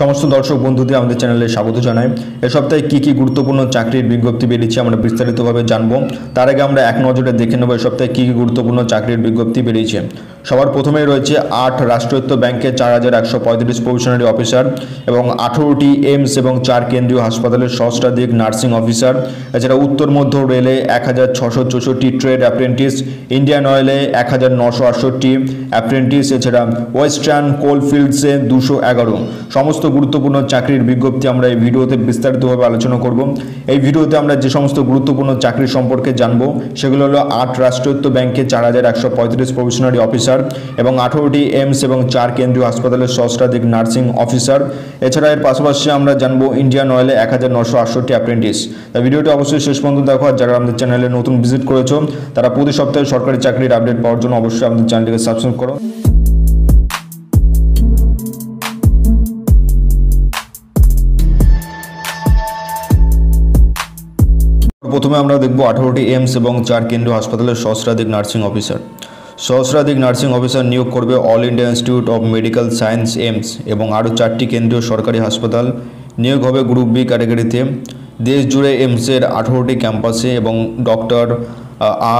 সমস্ত দর্শক বন্ধুদের আমাদের চ্যানেলে স্বাগত জানাই। এ সপ্তাহে কী কী গুরুত্বপূর্ণ চাকরির বিজ্ঞপ্তি বেরিয়েছে আমরা বিস্তারিতভাবে জানব। তার আগে আমরা এক নজরে দেখে নেব, এ সপ্তাহে কী কী গুরুত্বপূর্ণ চাকরির বিজ্ঞপ্তি বেরিয়েছে। সবার প্রথমেই রয়েছে আট রাষ্ট্রায়ত্ত ব্যাংকে চার হাজার একশো পঁয়ত্রিশ প্রফেশনারি অফিসার এবং আঠেরোটি এইমস এবং চার কেন্দ্রীয় হাসপাতালের সহস্রাধিক নার্সিং অফিসার। এছাড়া উত্তর মধ্য রেলে এক হাজার ছশো চৌষট্টি ট্রেড অ্যাপ্রেন্টিস, ইন্ডিয়ান অয়েলে এক হাজার নশো আটষট্টি অ্যাপ্রেন্টিস, এছাড়া ওয়েস্টার্ন কোলফিল্ডসে দুশো এগারো। সমস্ত গুরুত্বপূর্ণ চাকরির বিজ্ঞপ্তি আমরা এই ভিডিওতে বিস্তারিতভাবে আলোচনা করব। এই ভিডিওতে আমরা যে সমস্ত গুরুত্বপূর্ণ চাকরি সম্পর্কে জানব, সেগুলো হলো আট রাষ্ট্রায়ত্ত ব্যাংকে চার হাজার একশো পঁয়ত্রিশ প্রফেশনারি অফিসার এবং আঠারোটি এমস এবং চার কেন্দ্রীয় হাসপাতালের সহস্রাধিক নার্সিং অফিসার। এছাড়া এর পাশাপাশি আমরা জানব ইন্ডিয়ান অয়েলে এক হাজার নশো আটষট্টি অ্যাপ্রেন্টিস। ভিডিওটি অবশ্যই শেষ পর্যন্ত দেখো আর যারা আমাদের চ্যানেলে নতুন ভিজিট করেছ, তারা প্রতি সপ্তাহে সরকারি চাকরির আপডেট পাওয়ার জন্য অবশ্যই আমাদের চ্যানেলটিকে সাবস্ক্রাইব করো। প্রথমে আমরা দেখব আঠারোটি এমস এবং চার কেন্দ্রীয় হাসপাতালের সহস্রাধিক নার্সিং অফিসার। সহস্রাধিক নার্সিং অফিসার নিয়োগ করবে All India Institute of Medical Science AIIMS এবং আরও চারটি কেন্দ্রীয় সরকারি হাসপাতাল নিয়োগ হবে গ্রুপ বি ক্যাটাগরিতে। দেশ জুড়ে এইমসের আঠারোটি ক্যাম্পাসে এবং doctor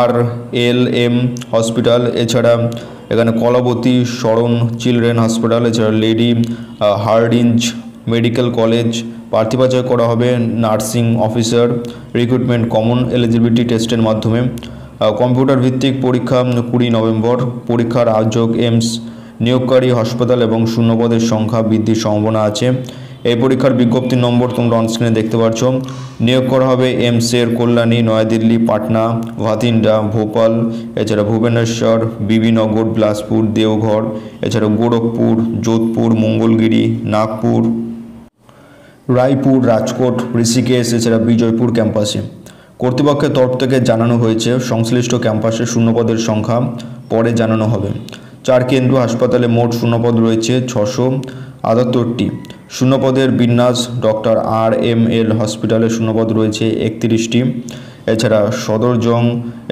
R L M hospital, এছাড়া এখানে কলাবতী, শরণ চিলড্রেন হসপিটাল, এছাড়া লেডি হার্ডিঞ্জ মেডিকেল কলেজ প্রার্থী করা হবে nursing officer. Recruitment common eligibility টেস্টের মাধ্যমে। কম্পিউটার ভিত্তিক পরীক্ষা কুড়ি নভেম্বর পরীক্ষার আয়োজক এমস, নিয়োগকারী হাসপাতাল এবং শূন্যপদের সংখ্যা বৃদ্ধির সম্ভাবনা আছে। এই পরীক্ষার বিজ্ঞপ্তি নম্বর তোমরা অনস্ক্রিনে দেখতে পাচ্ছ। নিয়োগ করা হবে এমসের কল্যাণী, নয়াদিল্লি, পাটনা, ভাতিন্ডা, ভোপাল, এছাড়া ভুবনেশ্বর, বিবিনগর, বিলাসপুর, দেওঘর, এছাড়া গোরখপুর, যোধপুর, মঙ্গলগিরি, নাগপুর, রায়পুর, রাজকোট, ঋষিকেশ, এছাড়া বিজয়পুর ক্যাম্পাসে। কর্তৃপক্ষের তরফ থেকে জানানো হয়েছে, সংশ্লিষ্ট ক্যাম্পাসে শূন্যপদের সংখ্যা পরে জানানো হবে। চার কেন্দ্র হাসপাতালে মোট শূন্যপদ রয়েছে ছশো আটাত্তরটি। শূন্যপদের বিন্যাস ডক্টর আর এম এল হসপিটালে শূন্যপদ রয়েছে একত্রিশটি। এছাড়া সদরজং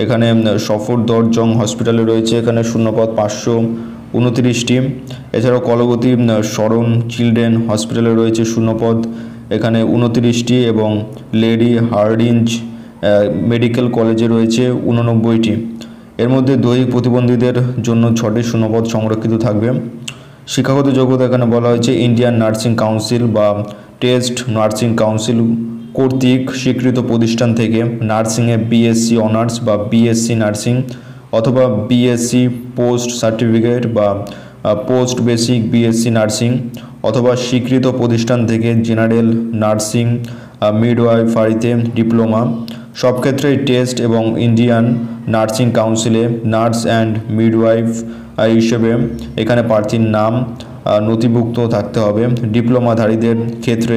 এখানে সফরদরজং হসপিটালে রয়েছে, এখানে শূন্যপদ পাঁচশো উনত্রিশটি। এছাড়াও কলবতী শরণ চিলড্রেন হসপিটালে রয়েছে শূন্যপদ, এখানে উনত্রিশটি এবং লেডি হার্ডিঞ্জ মেডিকেল কলেজে রয়েছে উননব্বইটি। এর মধ্যে দৈহিক প্রতিবন্ধীদের জন্য ছটি শূন্যপদ সংরক্ষিত থাকবে। শিক্ষাগত যোগ্যতা এখানে বলা হয়েছে ইন্ডিয়ান নার্সিং কাউন্সিল বা টেস্ট নার্সিং কাউন্সিল কর্তৃক স্বীকৃত প্রতিষ্ঠান থেকে নার্সিংয়ে বিএসসি অনার্স বা বিএসসি নার্সিং অথবা বিএসসি পোস্ট সার্টিফিকেট বা পোস্ট বেসিক বিএসসি নার্সিং অথবা স্বীকৃত প্রতিষ্ঠান থেকে জেনারেল নার্সিং মিডওয়াইফারিতে ডিপ্লোমা সব ক্ষেত্রেই টেস্ট এবং ইন্ডিয়ান নার্সিং কাউন্সিলে নার্স অ্যান্ড মিডওয়াইফ হিসেবে এখানে প্রার্থীর নাম নথিভুক্ত থাকতে হবে। ডিপ্লোমাধারীদের ক্ষেত্রে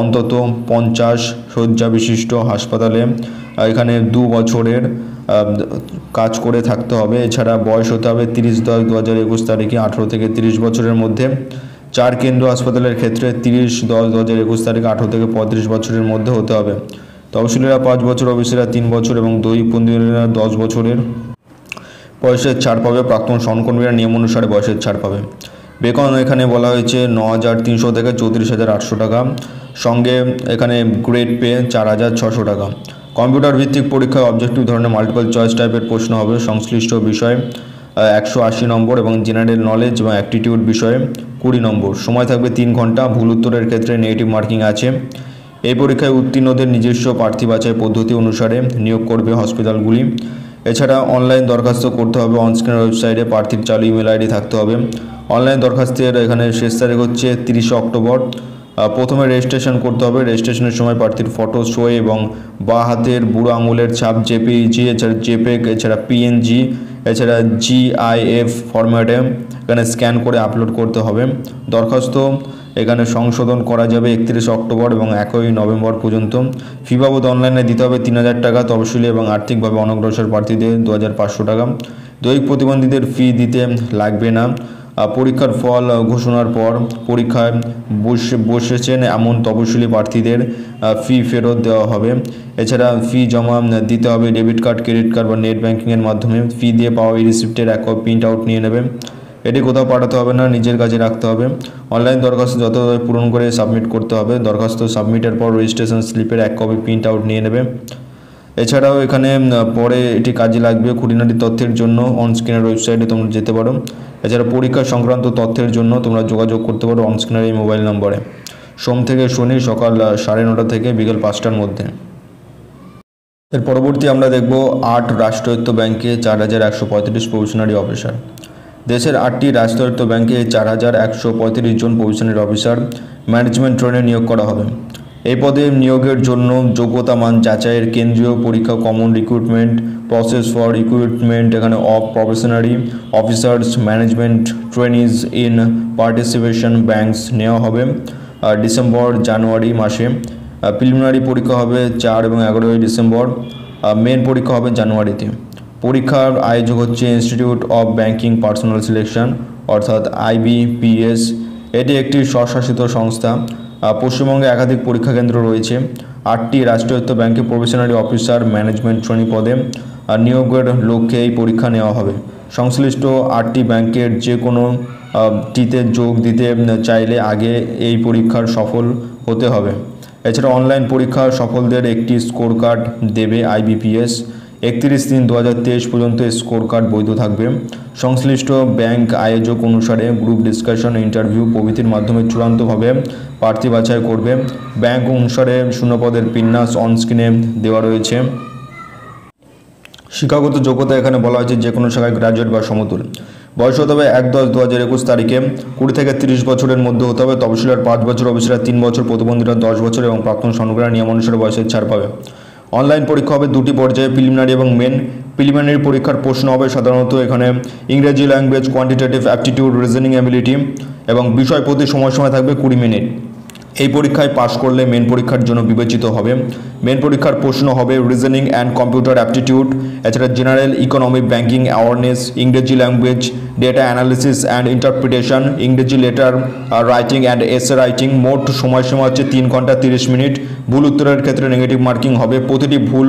অন্তত পঞ্চাশ শয্যা বিশিষ্ট হাসপাতালে এখানে দু বছরের কাজ করে থাকতে হবে। এছাড়া বয়স হতে হবে তিরিশ দশ দু হাজার একুশ তারিখে, আঠেরো থেকে তিরিশ বছরের মধ্যে। চার কেন্দ্র হাসপাতালের ক্ষেত্রে তিরিশ দশ দু হাজার একুশ তারিখে, আঠেরো থেকে পঁয়ত্রিশ বছরের মধ্যে হতে হবে। তহসিলেরা পাঁচ বছর, অফিসেরা তিন বছর এবং দৈহিক পন্থীরা দশ বছরের বয়সের ছাড় পাবে প্রাক্তন সহকর্মীরা নিয়ম অনুসারে বয়সের ছাড় পাবে। বেতন এখানে বলা হয়েছে ন হাজার তিনশো থেকে চৌত্রিশ হাজার আটশো টাকা। সঙ্গে এখানে গ্রেড পে চার হাজার ছশো টাকা। কম্পিউটার ভিত্তিক পরীক্ষায় অবজেক্টিভ ধরনের মাল্টিপল চয়েস টাইপের প্রশ্ন হবে। সংশ্লিষ্ট বিষয়ে একশো আশি নম্বর এবং জেনারেল নলেজ এবং অ্যাপটিটিউড বিষয়ে কুড়ি নম্বর। সময় থাকবে তিন ঘণ্টা। ভুল উত্তরের ক্ষেত্রে নেগেটিভ মার্কিং আছে। এই পরীক্ষায় উত্তীর্ণদের নিজস্ব প্রার্থী বাছাই পদ্ধতি অনুসারে নিয়োগ করবে হসপিটালগুলি। এছাড়া অনলাইন দরখাস্ত করতে হবে, অনস্ক্রিন ওয়েবসাইটে প্রার্থীর চালু ইমেল আইডি থাকতে হবে। অনলাইন দরখাস্তের এখানে শেষ তারিখ হচ্ছে তিরিশে অক্টোবর। প্রথমে রেজিস্ট্রেশন করতে হবে। রেজিস্ট্রেশনের সময় প্রার্থীর ফটো শো এবং বা হাতের বুড়ো আঙুলের ছাপ জেপিজি এছাড়া জেপেক এছাড়া পিএনজি এছাড়া জিআইএফ ফরম্যাটে এখানে স্ক্যান করে আপলোড করতে হবে। দরখাস্ত এখানে সংশোধন করা যাবে একত্রিশে অক্টোবর এবং একই নভেম্বর পর্যন্ত। ফি বাবদ অনলাইনে দিতে হবে তিন হাজার টাকা তহসিলি এবং আর্থিকভাবে অনগ্রসর প্রার্থীদের দু হাজার পাঁচশো টাকা। দৈহিক প্রতিবন্ধীদের ফি দিতে লাগবে না। পরীক্ষার ফল ঘোষণার পর পরীক্ষায় বসে, বসেছেন এমন তপশিলি প্রার্থীদের ফি ফেরত দেওয়া হবে। এছাড়া ফি জমা দিতে হবে ডেবিট কার্ড, ক্রেডিট কার্ড বা নেট ব্যাঙ্কিংয়ের মাধ্যমে। ফি দিয়ে পাওয়া এই রিসিপ্টের এক প্রিন্ট আউট নিয়ে নেবে। এটি কোথাও পাঠাতে হবে না, নিজের কাছে রাখতে হবে। অনলাইন দরখাস্ত যত পূরণ করে সাবমিট করতে হবে। দরখাস্ত সাবমিটের পর রেজিস্ট্রেশন স্লিপের এক কপি প্রিন্ট আউট নিয়ে নেবে। এছাড়াও এখানে পরে এটি কাজে লাগবে খুঁটিনাটি তথ্যের জন্য। অন স্ক্রিনের ওয়েবসাইটে তোমরা যেতে পারো। এছাড়া পরীক্ষা সংক্রান্ত তথ্যের জন্য তোমরা যোগাযোগ করতে পারো অন স্ক্রিনের এই মোবাইল নম্বরে সোম থেকে শনি সকাল সাড়ে নটা থেকে বিকেল পাঁচটার মধ্যে। এর পরবর্তী আমরা দেখব আট রাষ্ট্রায়ত্ত ব্যাংকে চার হাজার একশো পঁয়ত্রিশ প্রভিশনারি অফিসার। দেশের আটটি রাষ্ট্রায়ত্ত ব্যাংকে চার হাজার একশো পঁয়ত্রিশ জন প্রভিশনারি অফিসার ম্যানেজমেন্ট ট্রেনে নিয়োগ করা হবে। এই পদে নিয়োগের জন্য যোগ্যতা মান যাচাইয়ের কেন্দ্রীয় পরীক্ষা common recruitment process for recruitment এখানে of probationary officers management trainees in participation banks নেওয়া হবে ডিসেম্বর, জানুয়ারি মাসে। প্রিলিমিনারি পরীক্ষা হবে চার এবং এগারোই ডিসেম্বর। মেন পরীক্ষা হবে জানুয়ারিতে। পরীক্ষার আয়োজক হচ্ছে institute of banking personnel selection অর্থাৎ আইবিপিএস এটি একটি স্বশাসিত সংস্থা। পশ্চিমবঙ্গে একাধিক পরীক্ষা কেন্দ্র রয়েছে। আটটি রাষ্ট্রায়ত্ত ব্যাংকে প্রফেশনারি অফিসার ম্যানেজমেন্ট শ্রেণি পদে নিয়োগের লক্ষ্যে এই পরীক্ষা নেওয়া হবে। সংশ্লিষ্ট আটটি ব্যাংকের যে কোনো টিতে যোগ দিতে চাইলে আগে এই পরীক্ষার সফল হতে হবে। এছাড়া অনলাইন পরীক্ষা সফলদের একটি স্কোর কার্ড দেবে আইবিপিএস একত্রিশ তিন দু পর্যন্ত স্কোর কার্ড বৈধ থাকবে। সংশ্লিষ্ট ব্যাংক আয়োজক অনুসারে গ্রুপ ডিসকাশন, ইন্টারভিউ প্রভৃতির মাধ্যমে চূড়ান্তভাবে প্রার্থী বাছাই করবে। ব্যাংক অনুসারে শূন্যপদের বিন্যাস অনস্ক্রিনে দেওয়া রয়েছে। শিক্ষাগত যোগ্যতা এখানে বলা হয়েছে যে কোনো শাখায় গ্রাজুয়েট বা সমতুল। বয়স হতে হবে এক দশ দু হাজার একুশ তারিখে। কুড়ি থেকে তিরিশ বছরের মধ্যে হতে হবে। তহসিলার পাঁচ বছর, অফিসার তিন বছর, প্রতিবন্ধীরা দশ বছর এবং প্রাক্তন সনগ্রহ নিয়ম অনুসারে বয়সের ছাড় পাবে। অনলাইন পরীক্ষা হবে দুটি পর্যায়ে প্রিলিমিনারি এবং মেন প্রিলিমিনারি পরীক্ষার প্রশ্ন হবে সাধারণত এখানে ইংরেজি language quantitative aptitude reasoning ability এবং বিষয় প্রতি সময় সময় থাকবে কুড়ি মিনিট। এই পরীক্ষায় পাশ করলে মেন পরীক্ষার জন্য বিবেচিত হবে। মেন পরীক্ষার প্রশ্ন হবে রিজনিং অ্যান্ড কম্পিউটার অ্যাপটিটিউড এছাড়া জেনারেল ইকোনমিক ব্যাঙ্কিং অ্যাওয়ারনেস ইংরেজি language data analysis and interpretation ইংরেজি letter writing and essay writing মোট সময়সীমা হচ্ছে তিন ঘণ্টা তিরিশ মিনিট। ভুল উত্তরের ক্ষেত্রে নেগেটিভ মার্কিং হবে। প্রতিটি ভুল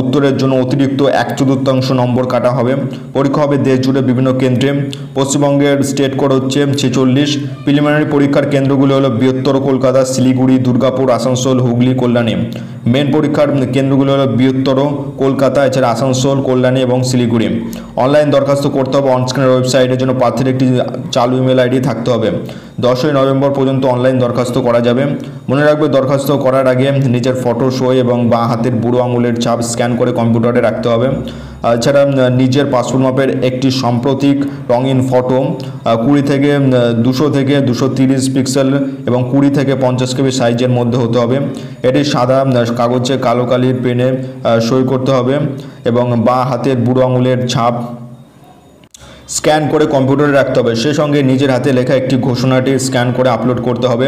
উত্তরের জন্য অতিরিক্ত এক চতুর্থাংশ নম্বর কাটা হবে। পরীক্ষা হবে দেশ জুড়ে বিভিন্ন কেন্দ্রে। পশ্চিমবঙ্গের স্টেট কোড হচ্ছে ছেচল্লিশ। প্রিলিমিনারি পরীক্ষার কেন্দ্রগুলি হলো বৃহত্তর কলকাতা, শিলিগুড়ি, দুর্গাপুর, আসানসোল, হুগলি, কল্যাণী। মেন পরীক্ষার কেন্দ্রগুলো হলো বৃহত্তর কলকাতা এছাড়া আসানসোল কল্যাণী এবং শিলিগুড়ি। অনলাইন দরখাস্ত করতে হবে অনস্ক্রিনের ওয়েবসাইটের জন্য প্রার্থীর একটি চালু ইমেল আইডি থাকতে হবে। দশই নভেম্বর পর্যন্ত অনলাইন দরখাস্ত করা যাবে। মনে রাখবে, দরখাস্ত করার আগে নিজের ফটো সই এবং বা হাতের বুড়ো আঙুলের ছাপ স্ক্যান করে কম্পিউটারে রাখতে হবে। এছাড়া নিজের পাসপোর্ট মাপের একটি সাম্প্রতিক রঙিন ফটো কুড়ি থেকে দুশো থেকে দুশো তিরিশ পিক্সেল এবং কুড়ি থেকে পঞ্চাশ কেবি সাইজের মধ্যে হতে হবে। এটি সাদা কাগজে কালো কালির পেনে সই করতে হবে। এবং বাঁ হাতের বুড়ো আঙুলের ছাপ স্ক্যান করে কম্পিউটারে রাখতে হবে। সেই সঙ্গে নিজের হাতে লেখা একটি ঘোষণাটি স্ক্যান করে আপলোড করতে হবে।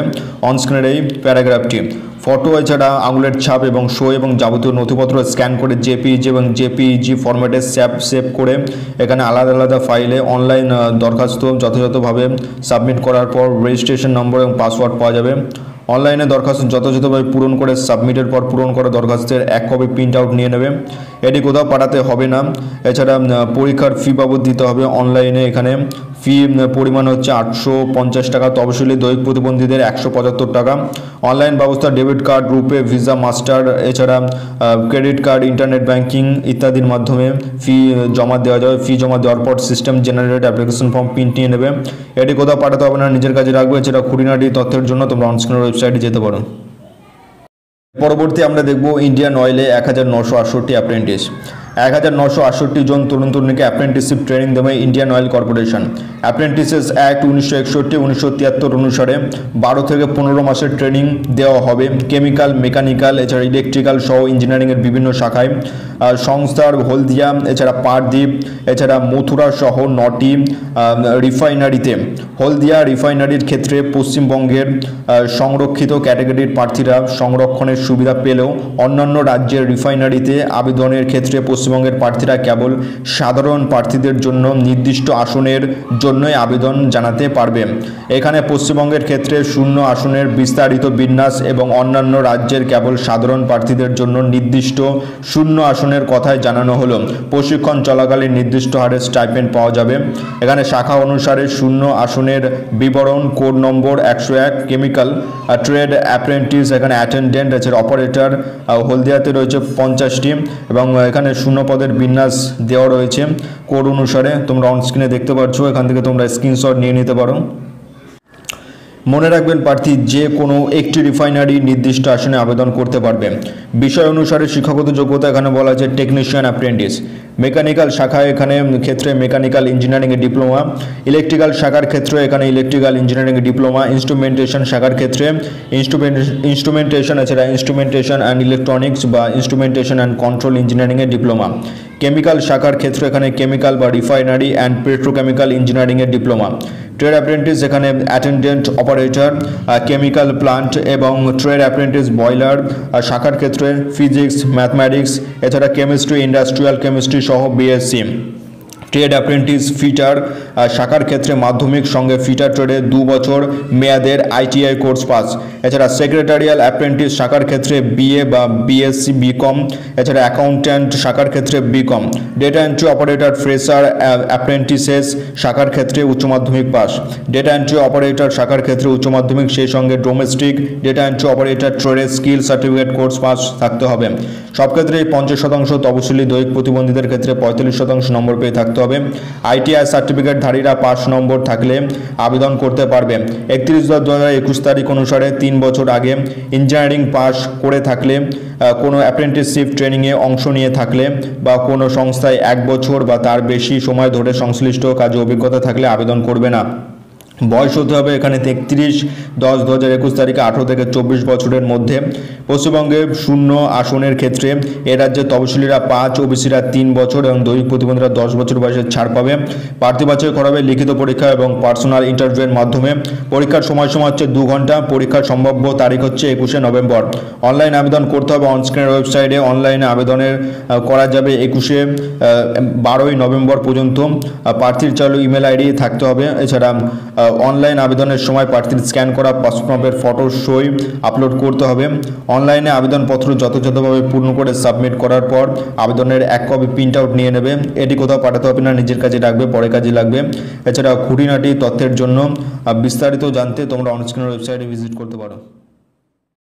অনস্ক্রিনের এই প্যারাগ্রাফটি। ফটো এছাড়া আঙুলের ছাপ এবং শো এবং যাবতীয় নথিপত্র স্ক্যান করে জেপিইজি এবং জেপিইজি ফরম্যাটে সেভ সেভ করে এখানে আলাদা আলাদা ফাইলে অনলাইন দরখাস্ত যথাযথভাবে সাবমিট করার পর রেজিস্ট্রেশন নম্বর এবং পাসওয়ার্ড পাওয়া যাবে। অনলাইনে দরখাস্ত যথাযথভাবে পূরণ করে সাবমিটের পর পূরণ করা দরখাস্তের এক কপি প্রিন্ট আউট নিয়ে নেবে। এটি কোথাও পাঠাতে হবে না। এছাড়া পরীক্ষার ফি বাবদ দিতে হবে। অনলাইনে এখানে ফি পরিমাণ হচ্ছে আটশো পঞ্চাশ টাকা। তহসিলি দৈহিক প্রতিবন্ধীদের একশো পঁচাত্তর টাকা। অনলাইন ব্যবস্থা, debit card, RuPay, Visa, master, এছাড়া ক্রেডিট কার্ড, ইন্টারনেট ব্যাংকিং ইত্যাদির মাধ্যমে ফি জমা দেওয়া যাবে ফি জমা দেওয়ার পর system generate application form print নিয়ে নেবে। এটি কোথাও পাঠাতে হবে না, নিজের কাছে রাখবে এছাড়া খুঁটিনাটি তথ্যের জন্য। তোমরা অনস্ক্রিনের ওয়েবসাইটে যেতে পারো। পরবর্তী আমরা দেখব ইন্ডিয়ান অয়েলে এক হাজার নশো আটষট্টি অ্যাপ্রেন্টিস এক হাজার নশো আটষট্টি জন তরুণ তরুণীকে অ্যাপ্রেন্টিসশিপ ট্রেনিং দেবে Indian oil corporation apprentices act উনিশশো একষট্টি, উনিশশো তিয়াত্তর অনুসারে বারো থেকে পনেরো মাসের ট্রেনিং দেওয়া হবে। কেমিক্যাল মেকানিক্যাল এছাড়া ইলেকট্রিক্যাল সহ ইঞ্জিনিয়ারিংয়ের বিভিন্ন শাখায়। সংস্থার হলদিয়া, এছাড়া পারদ্বীপ এছাড়া মথুরা সহ নটি রিফাইনারিতে হলদিয়া রিফাইনারির ক্ষেত্রে পশ্চিমবঙ্গের সংরক্ষিত ক্যাটাগরির প্রার্থীরা সংরক্ষণের সুবিধা পেলেও অন্যান্য রাজ্যের রিফাইনারিতে আবেদনের ক্ষেত্রে পশ্চিমবঙ্গের প্রার্থীরা কেবল সাধারণ প্রার্থীদের জন্য নির্দিষ্ট আসনের জন্যই আবেদন জানাতে পারবে। এখানে পশ্চিমবঙ্গের ক্ষেত্রে শূন্য আসনের বিস্তারিত বিন্যাস এবং অন্যান্য রাজ্যের কেবল সাধারণ প্রার্থীদের জন্য নির্দিষ্ট শূন্য আসনের কথায় জানানো হলো। প্রশিক্ষণ চলাকালীন নির্দিষ্ট হারে স্টাইপেন্ড পাওয়া যাবে। এখানে শাখা অনুসারে শূন্য আসনের বিবরণ, কোড নম্বর একশো এক, কেমিক্যাল ট্রেড অ্যাপ্রেন্টিস, এখানে অ্যাটেন্ডেন্ট আছে অপারেটর হলদিয়াতে রয়েছে পঞ্চাশটি এবং এখানে শূন্য পদের বিন্যাস দেওয়া রয়েছে। কোড অনুসারে তোমরা অনস্ক্রিনে দেখতে পাচ্ছ এখান থেকে তোমরা স্ক্রিনশট নিয়ে নিতে পারো। মনে রাখবেন প্রার্থী, যে কোনো একটি রিফাইনারি নির্দিষ্ট আসনে আবেদন করতে পারবে। বিষয় অনুসারে শিক্ষাগত যোগ্যতা এখানে বলা আছে টেকনিশিয়ান অ্যাপ্রেন্টিস মেকানিক্যাল শাখা এখানে ক্ষেত্রে মেকানিক্যাল ইঞ্জিনিয়ারিংয়ে ডিপ্লোমা। ইলেকট্রিক্যাল শাখার ক্ষেত্রে এখানে ইলেকট্রিক্যাল ইঞ্জিনিয়ারিংয়ে ডিপ্লোমা। ইনস্ট্রুমেন্টেশন শাখার ক্ষেত্রে ইনস্ট্রুমেন্ট, ইনস্ট্রুমেন্টেশন এছাড়া ইনস্ট্রুমেন্টেশন অ্যান্ড ইলেকট্রনিক্স বা ইনস্ট্রুমেন্টেশন অ্যান্ড কন্ট্রোল ইঞ্জিনিয়ারিংয়ে ডিপ্লোমা। কেমিক্যাল শাখার ক্ষেত্রে এখানে কেমিক্যাল বা রিফাইনারি অ্যান্ড পেট্রোকেমিক্যাল ইঞ্জিনিয়ারিংয়ের ডিপ্লোমা। ট্রেড অ্যাপ্রেন্টিস এখানে অ্যাটেন্ডেন্ট অপারেটর কেমিক্যাল প্লান্ট এবং ট্রেড অ্যাপ্রেন্টিস বয়লার শাখার ক্ষেত্রে ফিজিক্স, ম্যাথমেটিক্স, এছাড়া কেমিস্ট্রি, ইন্ডাস্ট্রিয়াল কেমিস্ট্রি সহ বিএসসি ট্রেড অ্যাপ্রেন্টিস ফিটার শাখার ক্ষেত্রে মাধ্যমিক সঙ্গে ফিটার ট্রেডে দু বছর মেয়াদের আইটিআই কোর্স পাস। এছাড়া সেক্রেটারিয়াল অ্যাপ্রেন্টিস শাখার ক্ষেত্রে বিএ বা বিএসসি বিকম, এছাড়া অ্যাকাউন্ট্যান্ট শাখার ক্ষেত্রে BCom. Data entry operator fresher apprentices শাখার ক্ষেত্রে উচ্চ মাধ্যমিক পাস। ডেটা এন্ট্রি অপারেটর শাখার ক্ষেত্রে উচ্চ মাধ্যমিক, সেই সঙ্গে ডোমেস্টিক ডেটা এন্ট্রি অপারেটর ট্রেডের স্কিল সার্টিফিকেট কোর্স পাস থাকতে হবে। সব ক্ষেত্রেই পঞ্চাশ শতাংশ তপশিলি দৈহিক প্রতিবন্ধীদের ক্ষেত্রে পঁয়তাল্লিশ শতাংশ নম্বর পেয়ে থাকতে হবে আইটিআই সার্টিফিকেটধারীরা পাঁচ নম্বর থাকলে আবেদন করতে পারবে। একত্রিশ দশ দু হাজার একুশ তারিখ অনুসারে তিন বছর আগে ইঞ্জিনিয়ারিং পাস করে থাকলে কোনো অ্যাপ্রেন্টিসশিপ ট্রেনিংয়ে অংশ নিয়ে থাকলে বা কোনো সংস্থায় এক বছর বা তার বেশি সময় ধরে সংশ্লিষ্ট কাজে অভিজ্ঞতা থাকলে আবেদন করবে না। বয়স হতে হবে এখানে তেত্রিশ, দশ, দু হাজার একুশ তারিখে আঠেরো থেকে চব্বিশ বছরের মধ্যে। পশ্চিমবঙ্গে শূন্য আসনের ক্ষেত্রে এ রাজ্যে তহসিলিরা পাঁচ, ওবিসিরা তিন বছর এবং দৈহিক প্রতিবন্ধীরা দশ বছর বয়সে ছাড় পাবে। প্রার্থী বাছাই করাবে লিখিত পরীক্ষা এবং পার্সোনাল ইন্টারভিউয়ের মাধ্যমে। পরীক্ষার সময়সীমা হচ্ছে দু ঘণ্টা, পরীক্ষার সম্ভাব্য তারিখ হচ্ছে একুশে নভেম্বর। অনলাইন আবেদন করতে হবে, অনস্ক্রিনের ওয়েবসাইটে অনলাইনে আবেদনের করা যাবে একুশে বারোই নভেম্বর পর্যন্ত। প্রার্থীর চালু ইমেল আইডি থাকতে হবে। এছাড়া অনলাইন আবেদনের সময় প্রার্থীর স্ক্যান করা, পাসপোর্টের ফটো সই আপলোড করতে হবে। অনলাইনে আবেদনপত্র যথাযথভাবে পূর্ণ করে সাবমিট করার পর আবেদনের এক কপি প্রিন্ট আউট নিয়ে নেবে। এটি কোথাও পাঠাতে হবে না, নিজের কাজে রাখবে পরে কাজে লাগবে। এছাড়া খুঁটিনাটি তথ্যের জন্য বিস্তারিত জানতে তোমরা অনস্ক্রিনের ওয়েবসাইটে ভিজিট করতে পারো।